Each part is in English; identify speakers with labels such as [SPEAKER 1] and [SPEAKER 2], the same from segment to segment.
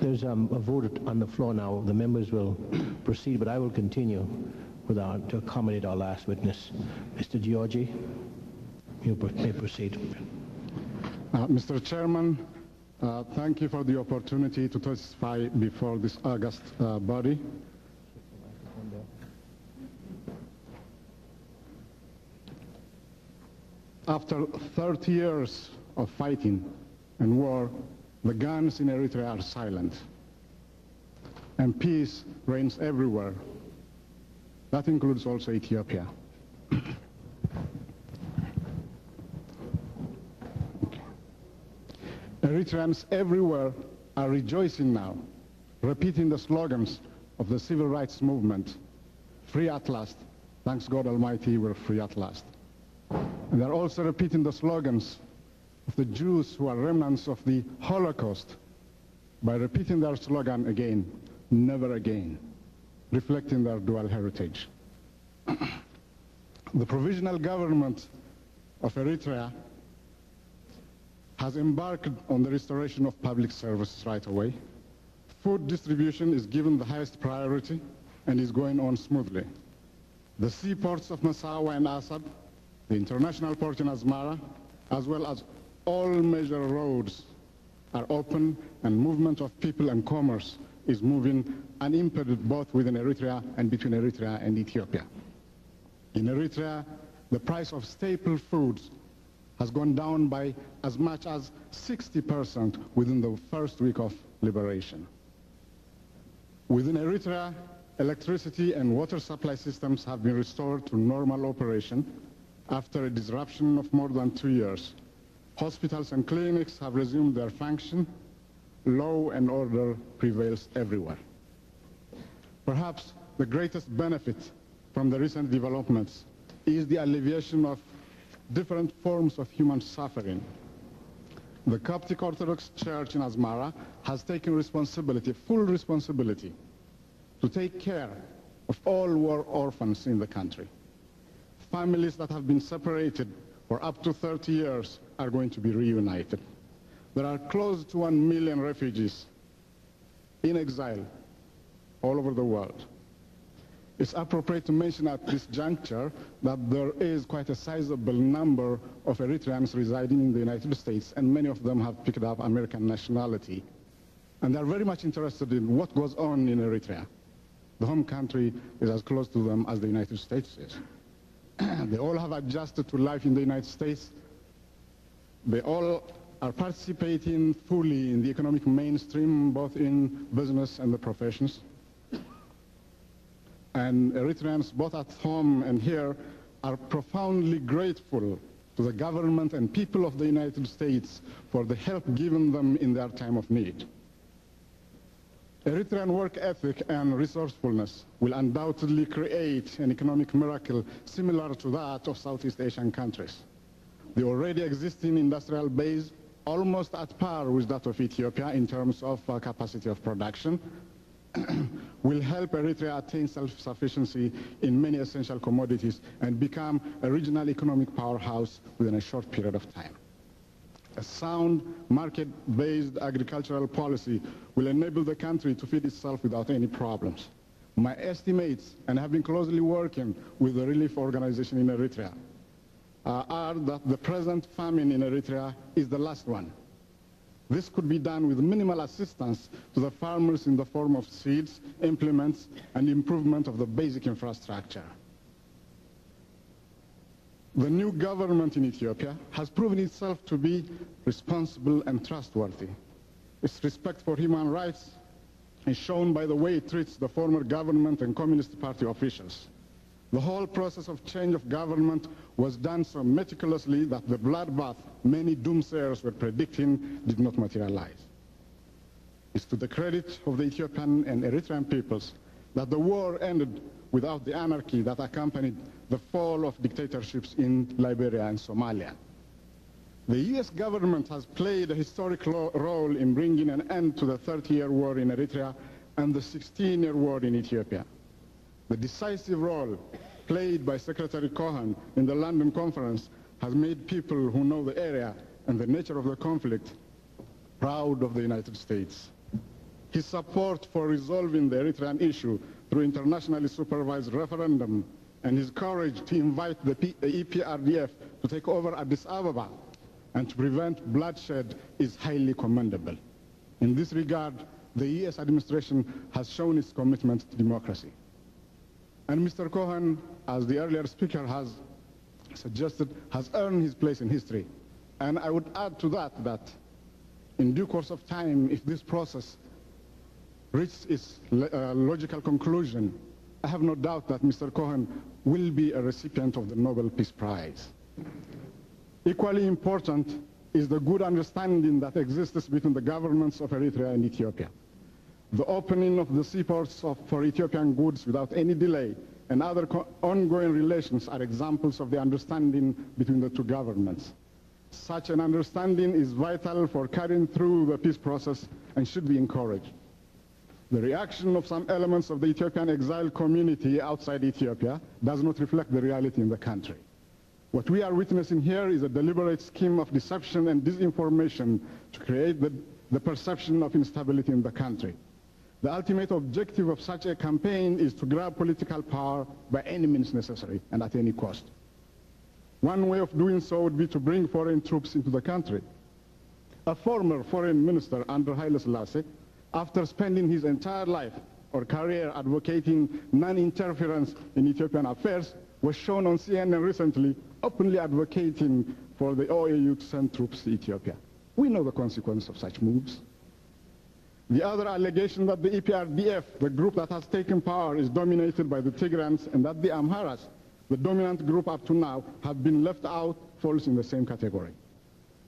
[SPEAKER 1] There's um, a vote on the floor now. The members will proceed, but I will continue our, to accommodate our last witness. Mr. Giorgi, you may proceed.
[SPEAKER 2] Uh, Mr. Chairman, uh, thank you for the opportunity to testify before this august uh, body. After 30 years of fighting and war, the guns in Eritrea are silent. And peace reigns everywhere. That includes also Ethiopia. Eritreans everywhere are rejoicing now, repeating the slogans of the civil rights movement. Free at last. Thanks God Almighty, we're free at last. And they're also repeating the slogans of the Jews who are remnants of the Holocaust by repeating their slogan again, never again, reflecting their dual heritage. the provisional government of Eritrea has embarked on the restoration of public services right away. Food distribution is given the highest priority and is going on smoothly. The seaports of Massawa and Assab, the international port in Asmara, as well as all major roads are open and movement of people and commerce is moving unimpeded both within Eritrea and between Eritrea and Ethiopia. In Eritrea, the price of staple foods has gone down by as much as 60% within the first week of liberation. Within Eritrea, electricity and water supply systems have been restored to normal operation after a disruption of more than two years. Hospitals and clinics have resumed their function. Law and order prevails everywhere. Perhaps the greatest benefit from the recent developments is the alleviation of different forms of human suffering. The Coptic Orthodox Church in Asmara has taken responsibility, full responsibility, to take care of all war orphans in the country. Families that have been separated for up to 30 years are going to be reunited. There are close to one million refugees in exile all over the world. It's appropriate to mention at this juncture that there is quite a sizable number of Eritreans residing in the United States, and many of them have picked up American nationality. And they're very much interested in what goes on in Eritrea. The home country is as close to them as the United States is. they all have adjusted to life in the United States. They all are participating fully in the economic mainstream, both in business and the professions. And Eritreans, both at home and here, are profoundly grateful to the government and people of the United States for the help given them in their time of need. Eritrean work ethic and resourcefulness will undoubtedly create an economic miracle similar to that of Southeast Asian countries. The already existing industrial base, almost at par with that of Ethiopia in terms of uh, capacity of production, will help Eritrea attain self-sufficiency in many essential commodities and become a regional economic powerhouse within a short period of time. A sound market-based agricultural policy will enable the country to feed itself without any problems. My estimates, and have been closely working with the relief organization in Eritrea, uh, are that the present famine in Eritrea is the last one. This could be done with minimal assistance to the farmers in the form of seeds, implements, and improvement of the basic infrastructure. The new government in Ethiopia has proven itself to be responsible and trustworthy. Its respect for human rights is shown by the way it treats the former government and Communist Party officials. The whole process of change of government was done so meticulously that the bloodbath many doomsayers were predicting did not materialize. It's to the credit of the Ethiopian and Eritrean peoples that the war ended without the anarchy that accompanied the fall of dictatorships in Liberia and Somalia. The U.S. government has played a historic role in bringing an end to the 30-year war in Eritrea and the 16-year war in Ethiopia. The decisive role played by Secretary Cohen in the London conference has made people who know the area and the nature of the conflict proud of the United States. his support for resolving the Eritrean issue through internationally supervised referendum, and his courage to invite the EPRDF to take over Addis Ababa and to prevent bloodshed is highly commendable. In this regard, the U.S. administration has shown its commitment to democracy. And Mr. Cohen, as the earlier speaker has suggested, has earned his place in history. And I would add to that that in due course of time, if this process reaches its uh, logical conclusion, I have no doubt that Mr. Cohen will be a recipient of the Nobel Peace Prize. Equally important is the good understanding that exists between the governments of Eritrea and Ethiopia. The opening of the seaports of, for Ethiopian goods without any delay and other ongoing relations are examples of the understanding between the two governments. Such an understanding is vital for carrying through the peace process and should be encouraged. The reaction of some elements of the Ethiopian exile community outside Ethiopia does not reflect the reality in the country. What we are witnessing here is a deliberate scheme of deception and disinformation to create the, the perception of instability in the country. The ultimate objective of such a campaign is to grab political power by any means necessary and at any cost. One way of doing so would be to bring foreign troops into the country. A former foreign minister, Andrew Haile Selassie, after spending his entire life or career advocating non-interference in Ethiopian affairs, was shown on CNN recently openly advocating for the OAU to send troops to Ethiopia. We know the consequence of such moves. The other allegation that the EPRDF, the group that has taken power, is dominated by the Tigrans and that the Amharas, the dominant group up to now, have been left out falls in the same category.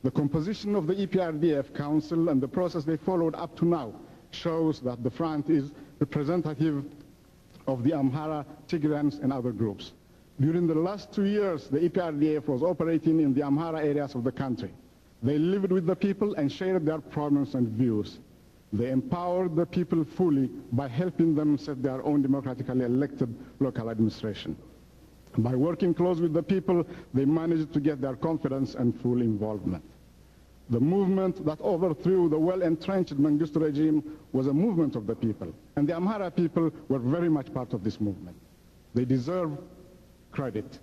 [SPEAKER 2] The composition of the EPRDF Council and the process they followed up to now shows that the front is representative of the Amhara, Tigrans, and other groups. During the last two years, the EPRDF was operating in the Amhara areas of the country. They lived with the people and shared their problems and views. They empowered the people fully by helping them set their own democratically elected local administration. By working close with the people, they managed to get their confidence and full involvement. The movement that overthrew the well-entrenched Mengistu regime was a movement of the people, and the Amhara people were very much part of this movement. They deserve credit.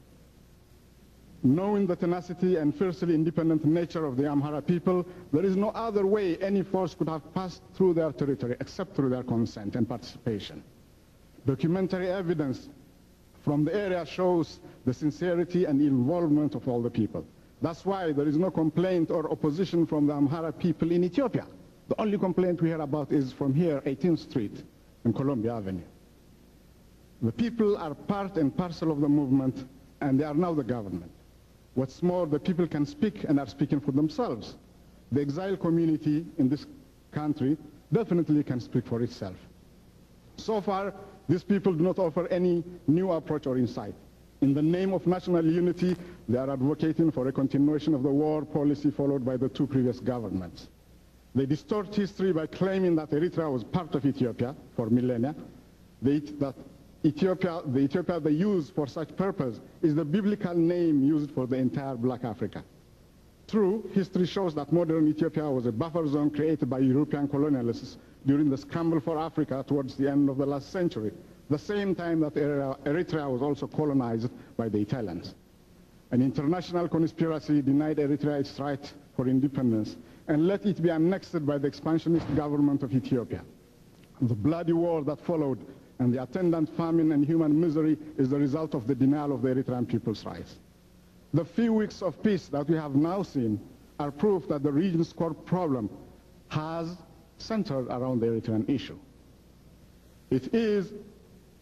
[SPEAKER 2] Knowing the tenacity and fiercely independent nature of the Amhara people, there is no other way any force could have passed through their territory except through their consent and participation. Documentary evidence from the area shows the sincerity and involvement of all the people. That's why there is no complaint or opposition from the Amhara people in Ethiopia. The only complaint we hear about is from here, 18th Street and Columbia Avenue. The people are part and parcel of the movement, and they are now the government. What's more, the people can speak and are speaking for themselves. The exile community in this country definitely can speak for itself. So far, these people do not offer any new approach or insight. In the name of national unity, they are advocating for a continuation of the war policy followed by the two previous governments. They distort history by claiming that Eritrea was part of Ethiopia for millennia, they, that Ethiopia, the Ethiopia they use for such purpose is the biblical name used for the entire black Africa. True, history shows that modern Ethiopia was a buffer zone created by European colonialists during the scramble for Africa towards the end of the last century the same time that Eritrea was also colonized by the Italians. An international conspiracy denied Eritrea its right for independence and let it be annexed by the expansionist government of Ethiopia. The bloody war that followed and the attendant famine and human misery is the result of the denial of the Eritrean people's rights. The few weeks of peace that we have now seen are proof that the region's core problem has centered around the Eritrean issue. It is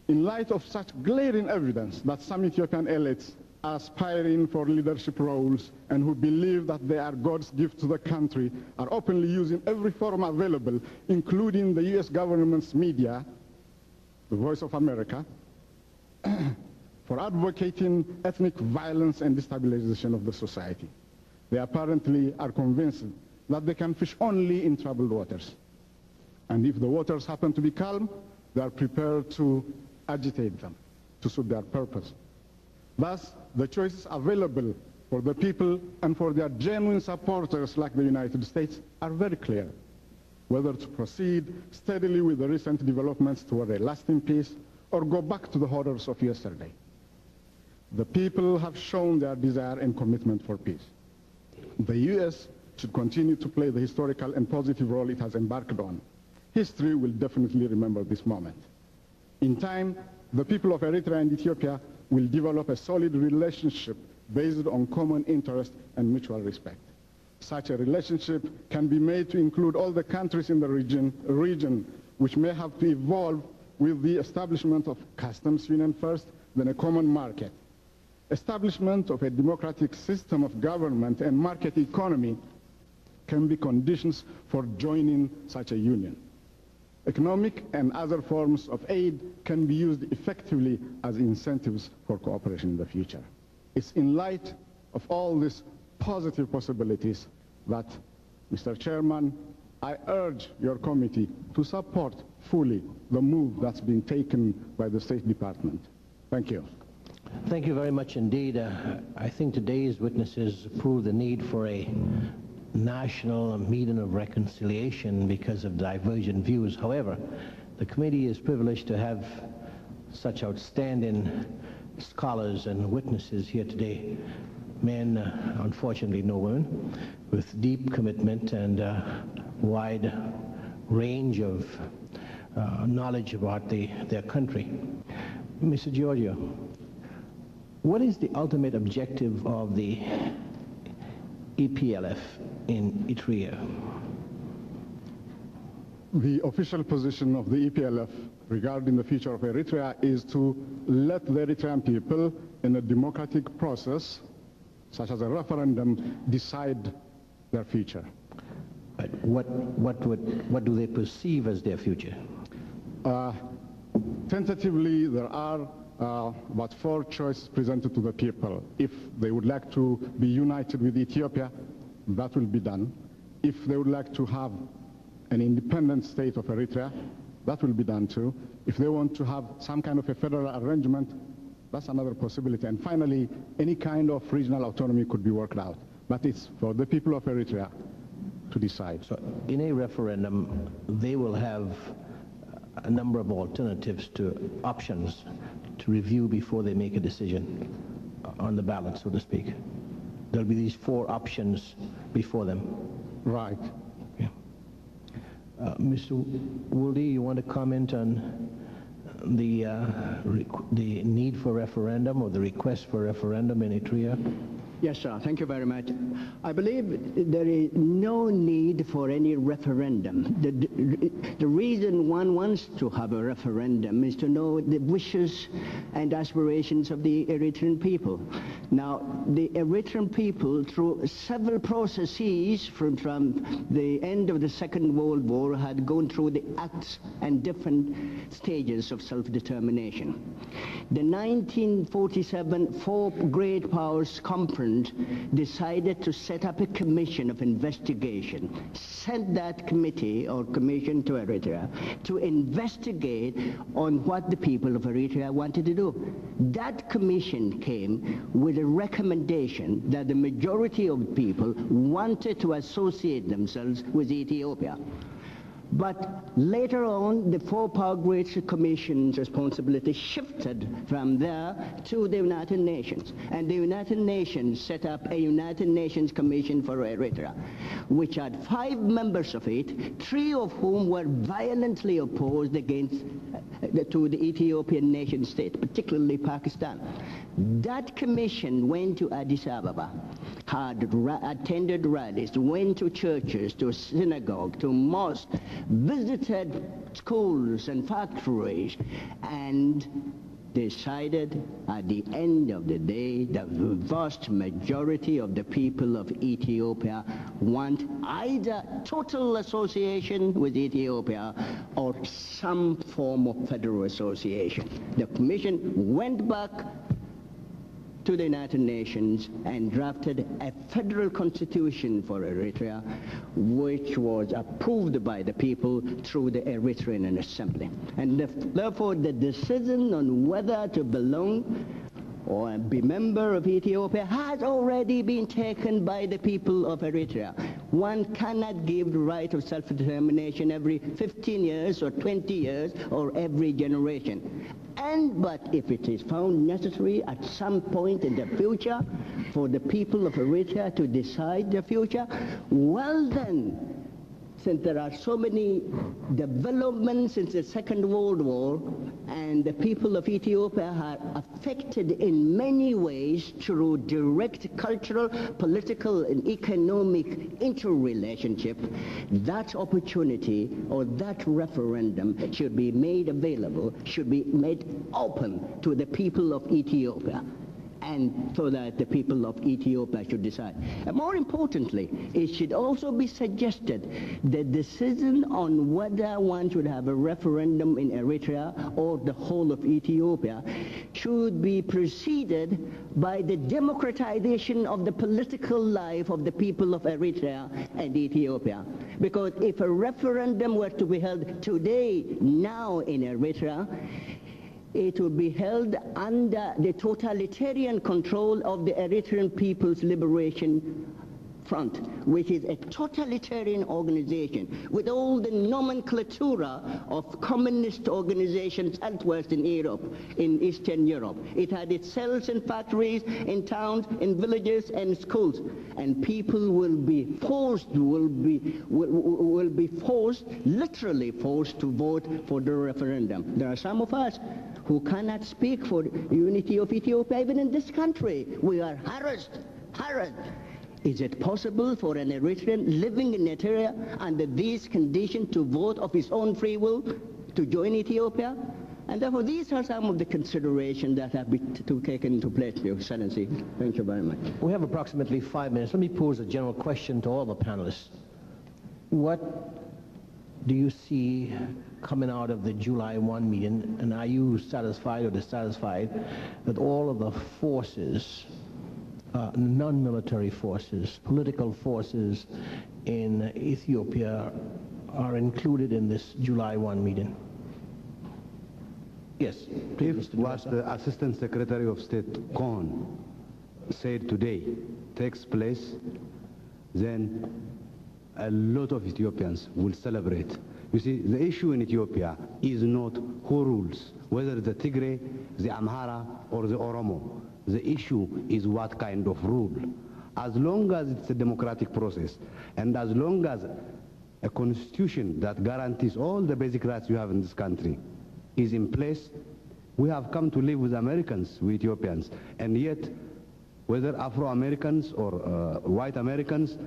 [SPEAKER 2] in light of such glaring evidence that some Ethiopian elites are aspiring for leadership roles and who believe that they are God's gift to the country are openly using every forum available, including the U.S. government's media, the Voice of America, for advocating ethnic violence and destabilization of the society. They apparently are convinced that they can fish only in troubled waters. And if the waters happen to be calm, they are prepared to agitate them to suit their purpose. Thus, the choices available for the people and for their genuine supporters like the United States are very clear. Whether to proceed steadily with the recent developments toward a lasting peace or go back to the horrors of yesterday. The people have shown their desire and commitment for peace. The U.S. should continue to play the historical and positive role it has embarked on. History will definitely remember this moment. In time, the people of Eritrea and Ethiopia will develop a solid relationship based on common interest and mutual respect. Such a relationship can be made to include all the countries in the region, region which may have to evolve with the establishment of customs union first, then a common market. Establishment of a democratic system of government and market economy can be conditions for joining such a union. Economic and other forms of aid can be used effectively as incentives for cooperation in the future. It's in light of all these positive possibilities that, Mr. Chairman, I urge your committee to support fully the move that's been taken by the State Department. Thank you.
[SPEAKER 1] Thank you very much indeed. Uh, I think today's witnesses prove the need for a national meeting of reconciliation because of divergent views. However, the committee is privileged to have such outstanding scholars and witnesses here today. Men, uh, unfortunately no women, with deep commitment and uh, wide range of uh, knowledge about the, their country. Mr. Giorgio, what is the ultimate objective of the EPLF in Eritrea?
[SPEAKER 2] The official position of the EPLF regarding the future of Eritrea is to let the Eritrean people in a democratic process, such as a referendum, decide their future.
[SPEAKER 1] But what, what, would, what do they perceive as their future?
[SPEAKER 2] Uh, tentatively, there are uh, about four choices presented to the people. If they would like to be united with Ethiopia, that will be done. If they would like to have an independent state of Eritrea, that will be done too. If they want to have some kind of a federal arrangement, that's another possibility. And finally, any kind of regional autonomy could be worked out. But it's for the people of Eritrea to decide.
[SPEAKER 1] So in a referendum, they will have a number of alternatives to options to review before they make a decision on the ballot, so to speak. There'll be these four options before them.
[SPEAKER 2] Right.
[SPEAKER 1] Yeah. Uh, Mr. Wolde, you want to comment on the, uh, the need for referendum or the request for referendum in Eritrea?
[SPEAKER 3] Yes, sir. Thank you very much. I believe there is no need for any referendum. The, the, reason one wants to have a referendum is to know the wishes and aspirations of the Eritrean people. Now, the Eritrean people, through several processes from, from the end of the Second World War, had gone through the acts and different stages of self-determination. The 1947 Four Great Powers Conference decided to set up a commission of investigation, sent that committee or commission to Eritrea to investigate on what the people of Eritrea wanted to do. That commission came with a recommendation that the majority of people wanted to associate themselves with Ethiopia. But later on, the Four Power Grids Commission's responsibility shifted from there to the United Nations. And the United Nations set up a United Nations Commission for Eritrea, which had five members of it, three of whom were violently opposed against uh, to the Ethiopian nation state, particularly Pakistan. That commission went to Addis Ababa, had ra attended rallies, went to churches, to synagogue, to mosques, visited schools and factories, and decided at the end of the day the vast majority of the people of Ethiopia want either total association with Ethiopia or some form of federal association. The commission went back to the United Nations and drafted a federal constitution for Eritrea, which was approved by the people through the Eritrean Assembly. And therefore, the decision on whether to belong or be member of Ethiopia has already been taken by the people of Eritrea. One cannot give the right of self-determination every 15 years or 20 years or every generation. And but if it is found necessary at some point in the future for the people of Eritrea to decide their future, well then, since there are so many developments since the Second World War, and the people of Ethiopia are affected in many ways through direct cultural, political, and economic interrelationship, that opportunity or that referendum should be made available, should be made open to the people of Ethiopia and so that the people of Ethiopia should decide. And more importantly, it should also be suggested that the decision on whether one should have a referendum in Eritrea or the whole of Ethiopia should be preceded by the democratization of the political life of the people of Eritrea and Ethiopia. Because if a referendum were to be held today, now in Eritrea, it will be held under the totalitarian control of the Eritrean People's Liberation Front, which is a totalitarian organization with all the nomenclatura of communist organizations elsewhere in Europe, in Eastern Europe. It had its cells and factories in towns, in villages and schools. And people will be forced, will be, will, will be forced, literally forced to vote for the referendum. There are some of us who cannot speak for unity of Ethiopia even in this country. We are harassed, harassed. Is it possible for an Eritrean living in Eritrea under these conditions to vote of his own free will to join Ethiopia? And therefore, these are some of the considerations that have been to taken into place, Your Excellency. Thank you very much.
[SPEAKER 1] We have approximately five minutes. Let me pose a general question to all the panelists. What do you see coming out of the July 1 meeting, and are you satisfied or dissatisfied that all of the forces uh, non-military forces, political forces in Ethiopia are included in this July 1 meeting? Yes,
[SPEAKER 4] please, If what the Assistant Secretary of State Cohen said today takes place, then a lot of Ethiopians will celebrate. You see, the issue in Ethiopia is not who rules, whether the Tigray, the Amhara, or the Oromo. The issue is what kind of rule. As long as it's a democratic process, and as long as a constitution that guarantees all the basic rights you have in this country is in place, we have come to live with Americans, with Ethiopians, and yet whether Afro-Americans or uh, white Americans,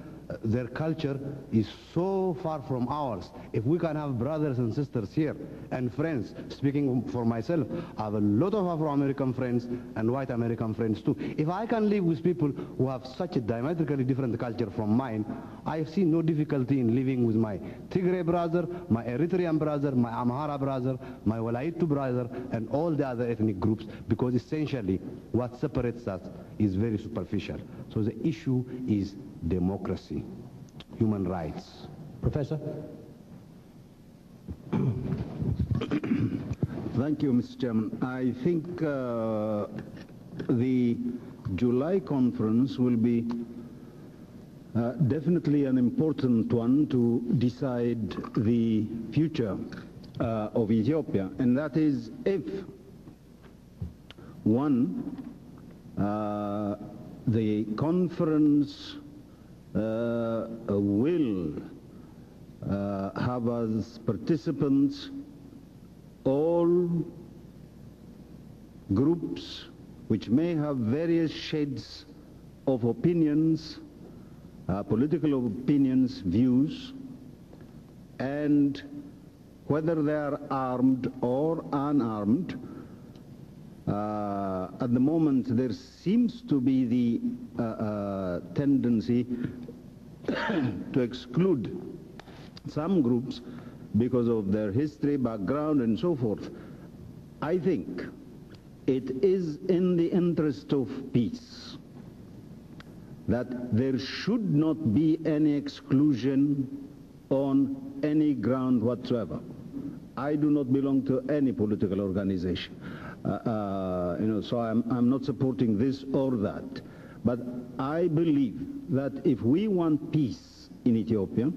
[SPEAKER 4] their culture is so far from ours. If we can have brothers and sisters here and friends, speaking for myself, I have a lot of Afro-American friends and white American friends too. If I can live with people who have such a diametrically different culture from mine, I see no difficulty in living with my Tigray brother, my Eritrean brother, my Amhara brother, my Walaitu brother, and all the other ethnic groups, because essentially what separates us is very superficial. So the issue is democracy, human rights.
[SPEAKER 1] Professor?
[SPEAKER 5] Thank you, Mr. Chairman. I think uh, the July conference will be uh, definitely an important one to decide the future uh, of Ethiopia, and that is if one, uh, the conference uh, will uh, have as participants all groups which may have various shades of opinions, uh, political opinions, views, and whether they are armed or unarmed, uh, at the moment, there seems to be the uh, uh, tendency to exclude some groups because of their history, background, and so forth. I think it is in the interest of peace that there should not be any exclusion on any ground whatsoever. I do not belong to any political organization. Uh, uh, you know, so I'm, I'm not supporting this or that. But I believe that if we want peace in Ethiopia,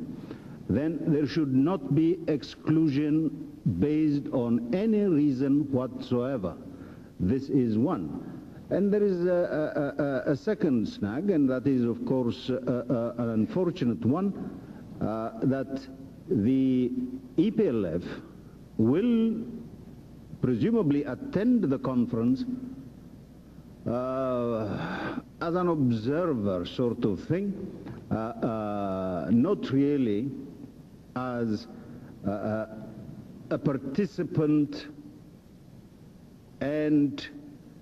[SPEAKER 5] then there should not be exclusion based on any reason whatsoever. This is one. And there is a, a, a, a second snag, and that is, of course, uh, an unfortunate one, uh, that the EPLF will presumably attend the conference uh, as an observer sort of thing, uh, uh, not really as uh, a participant and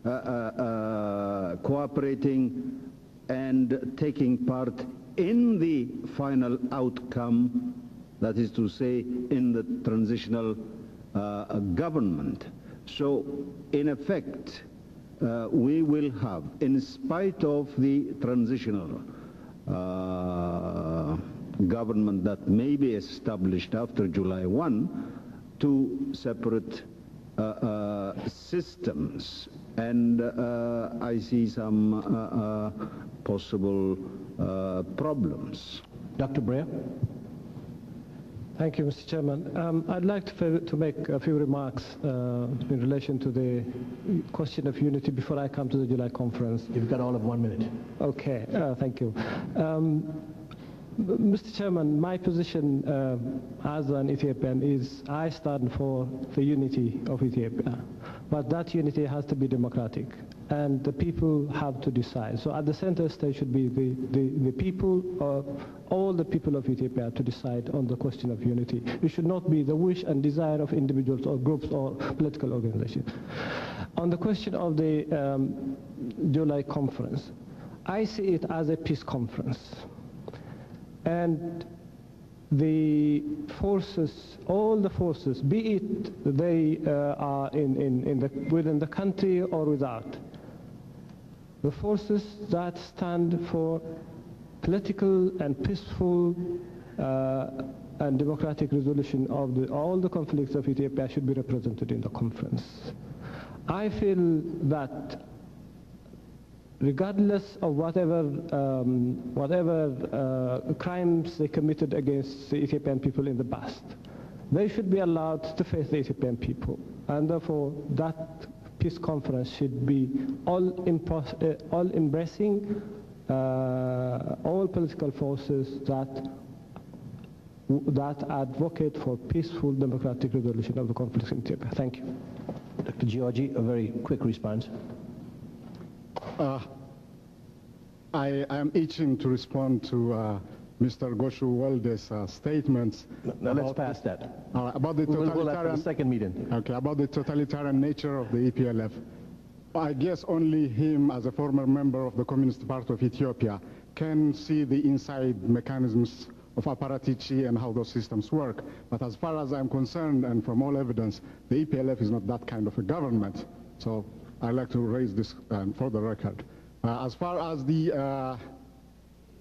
[SPEAKER 5] uh, uh, cooperating and taking part in the final outcome, that is to say, in the transitional uh, government. So, in effect, uh, we will have, in spite of the transitional uh, government that may be established after July 1, two separate uh, uh, systems. And uh, I see some possible problems.
[SPEAKER 1] Dr. Brea?
[SPEAKER 6] Thank you, Mr. Chairman. Um, I'd like to, to, make a few remarks uh, in relation to the question of unity before I come to the July conference.
[SPEAKER 1] You've got all of one minute.
[SPEAKER 6] Okay, uh, thank you. Um, Mr. Chairman, my position uh, as an Ethiopian is I stand for the unity of Ethiopia, but that unity has to be democratic, and the people have to decide. So at the center stage should be the, the, the people, all the people of Ethiopia to decide on the question of unity. It should not be the wish and desire of individuals or groups or political organizations. On the question of the um, July conference, I see it as a peace conference and the forces, all the forces, be it they uh, are in, in, in the, within the country or without, the forces that stand for political and peaceful uh, and democratic resolution of the, all the conflicts of Ethiopia should be represented in the conference. I feel that regardless of whatever, um, whatever uh, crimes they committed against the Ethiopian people in the past. They should be allowed to face the Ethiopian people. And therefore, that peace conference should be all, uh, all embracing uh, all political forces that that advocate for peaceful democratic resolution of the conflict in Ethiopia. Thank you.
[SPEAKER 1] Dr. Giorgi, a very quick response.
[SPEAKER 2] Uh, I, I, am itching to respond to uh, Mr. Goshu Wolde's uh, statements.
[SPEAKER 1] Now let's pass that.
[SPEAKER 2] about the
[SPEAKER 1] we'll,
[SPEAKER 2] totalitarian.
[SPEAKER 1] We'll the second meeting.
[SPEAKER 2] Okay, about the totalitarian nature of the EPLF. I guess only him, as a former member of the Communist Party of Ethiopia, can see the inside mechanisms of apparatchiki and how those systems work. But as far as I'm concerned, and from all evidence, the EPLF is not that kind of a government. So I'd like to raise this um, for the record. Uh, as far as the uh,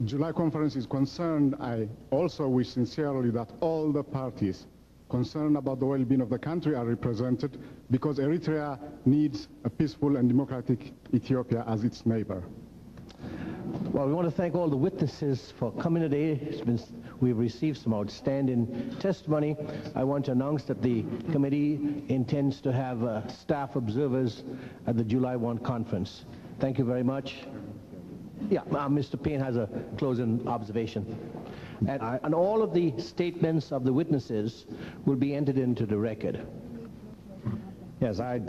[SPEAKER 2] July conference is concerned, I also wish sincerely that all the parties concerned about the well-being of the country are represented because Eritrea needs a peaceful and democratic Ethiopia as its neighbor.
[SPEAKER 1] Well, we want to thank all the witnesses for coming today. Been, we've received some outstanding testimony. I want to announce that the committee intends to have uh, staff observers at the July 1 conference. Thank you very much. Yeah, uh, Mr. Payne has a closing observation. And, and all of the statements of the witnesses will be entered into the record.
[SPEAKER 7] Yes, I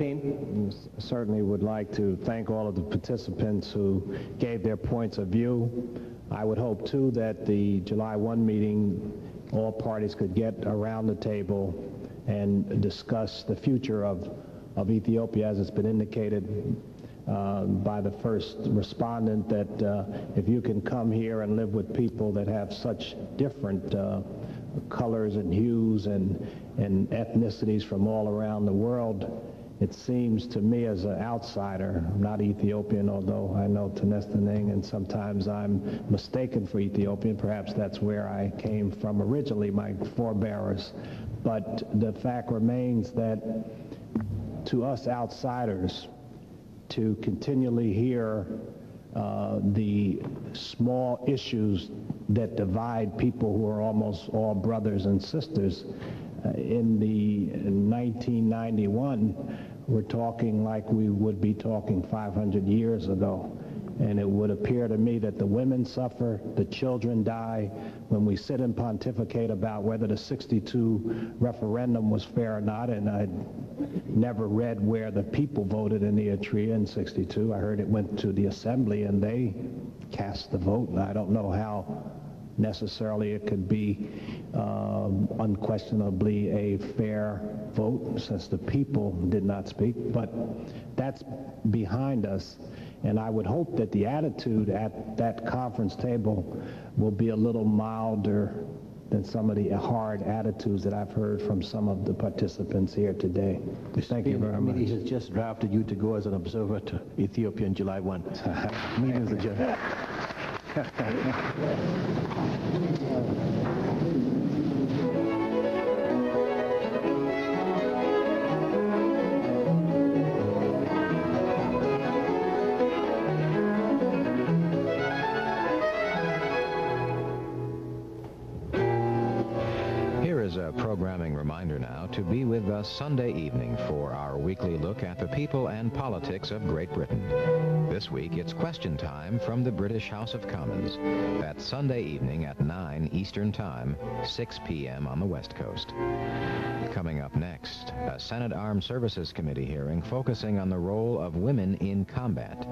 [SPEAKER 7] certainly would like to thank all of the participants who gave their points of view. I would hope, too, that the July 1 meeting, all parties could get around the table and discuss the future of, of Ethiopia, as it's been indicated uh, by the first respondent, that uh, if you can come here and live with people that have such different uh, colors and hues and, and ethnicities from all around the world. It seems to me as an outsider, I'm not Ethiopian, although I know Tenestaning, and sometimes I'm mistaken for Ethiopian. Perhaps that's where I came from originally, my forebears. But the fact remains that to us outsiders to continually hear uh, the small issues that divide people who are almost all brothers and sisters. Uh, in the 1991, we're talking like we would be talking 500 years ago. And it would appear to me that the women suffer, the children die. When we sit and pontificate about whether the 62 referendum was fair or not, and I never read where the people voted in the Eritrea in 62. I heard it went to the assembly and they cast the vote, and I don't know how necessarily it could be um, unquestionably a fair vote since the people did not speak, but that's behind us. And I would hope that the attitude at that conference table will be a little milder than some of the hard attitudes that I've heard from some of the participants here today. Thank you very much.
[SPEAKER 1] He has just drafted you to go as an observer to Ethiopia on July 1. Meeting is adjourned.
[SPEAKER 8] a programming reminder now to be with us Sunday evening for our weekly look at the people and politics of Great Britain. This week, it's question time from the British House of Commons. That's Sunday evening at 9 Eastern Time, 6 p.m. on the West Coast. Coming up next, a Senate Armed Services Committee hearing focusing on the role of women in combat.